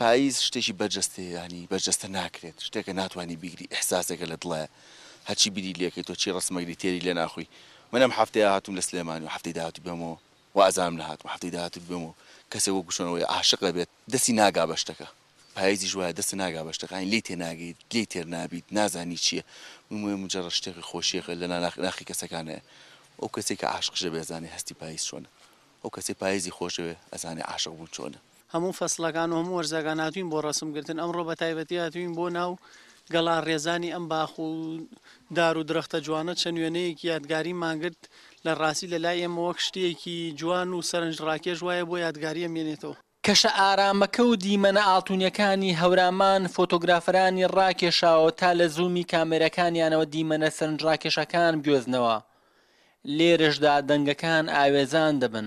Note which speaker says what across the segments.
Speaker 1: پایز شتێکی
Speaker 2: بەرجەستەیە یانی بەرجەستە ناکرێت شتێکە ناتوانی بیگری ئیحساسێکە لە دڵە هەرچی بیری لێکەی تۆ چی ڕەسمەگری تێری لێ ناخۆی من ئەم هەفتەیە هاتووم لە سلێمانی و هەفتەی داهاتوو بێمەوە وازانم نەهاتووم هەفتەی داهاتوو بێمەوە کەسێک وەکو چۆن ئەوەیە عاشق ئەبێت دەستی ناگا بە شتەکە پایزیش وایە دەستە ناگا بە شتەکە یانی لێی تێ ناگەیت لێی تێر نابیت نازانی چییە من وێ مجەڕەد شتێکی خۆشیەکە لە ناخ ناخی کەسەکانەیە ئەو کەسێک کە عاشقش ئەبێ ئەزانێ هەستی پایز چۆنە ئەو کەسەی پایزی خۆش ئەوێ ئەزانێ عاشق بوون چۆنە.
Speaker 3: هەموو فەسڵەکان و هەموو وەرزەکان هاتووین بۆ ڕەسم گرتن، ئەمڕۆ بە تایبەتی هاتووین بۆ ناو گەڵا ڕێزانی ئەم باخ و دار و درەختە جوانە چەند وێنەیەکی یادگاریمان گرت، لە ڕاستی لە لای ئێمە وەک شتێکی جوان و سەرنج ڕاکێش وایە بۆ یادگاری ئەمێنێتەوە.
Speaker 4: کەشە ئارامەکە و دیمەنە ئاڵتونیەکانی هەورامان فۆتۆگرافەرانی ڕاکێشاوە تا لە زوومی کامێرەکانیانەوە دیمەنە سەرنجڕاکێشەکان بیۆزنەوە، لێرەشدا دەنگەکان ئاوێزان دەبن.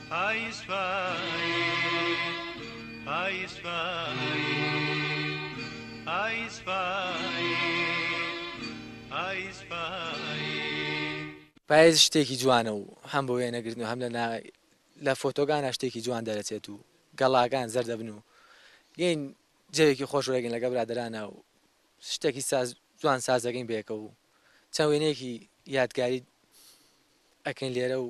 Speaker 5: پایز شتێکی جوانە و هەم بۆ وێنەگرتن و هەم لە فۆتۆگانا شتێکی جوان دەرەچێت و گەڵاکان زەرد دەبن و یین جەوێکی خۆش وەرەگرن لەگەڵ برادەرانە و شتێکی جوان ساز دەکەین بەیەکە و چاوێنێکی یادگاری ئەکەین لێرە و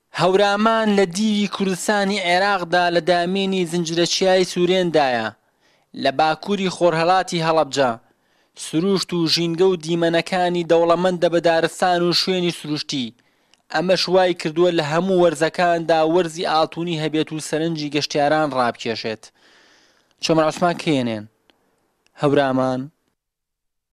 Speaker 4: هەورامان لە دیوی کوردستانی عێراقدا لە دامێنی زنجرەچیای سورێندایە لە باکووری خۆرهەڵاتی هەڵەبجە، سرووشت و ژینگە و دیمەنەکانی دەوڵەمەندە بە دارستان و شوێنی سروشتی، ئەمەش وایکردووە لە هەموو وەرزەکاندا وەرزی ئاڵتونی هەبێت و سەرنجی گەشتیاران ڕابکێشێت. چۆمان عوسمان، کێنێن، هەورامان.